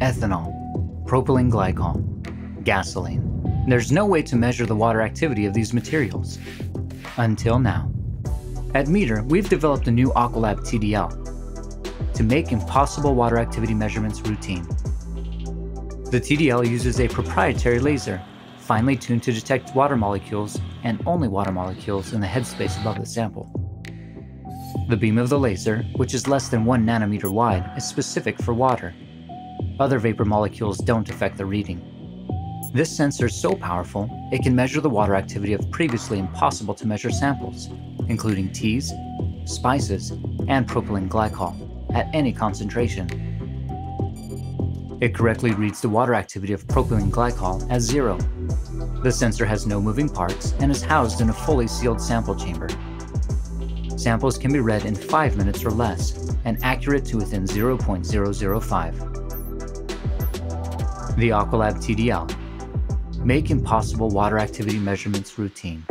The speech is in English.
ethanol, propylene glycol, gasoline. There's no way to measure the water activity of these materials. Until now. At Meter, we've developed a new Aqualab TDL to make impossible water activity measurements routine. The TDL uses a proprietary laser, finely tuned to detect water molecules and only water molecules in the headspace above the sample. The beam of the laser, which is less than 1 nanometer wide, is specific for water. Other vapor molecules don't affect the reading. This sensor is so powerful, it can measure the water activity of previously impossible to measure samples, including teas, spices, and propylene glycol, at any concentration. It correctly reads the water activity of propylene glycol as zero. The sensor has no moving parts and is housed in a fully sealed sample chamber. Samples can be read in 5 minutes or less, and accurate to within 0.005. The Aqualab TDL. Make impossible water activity measurements routine.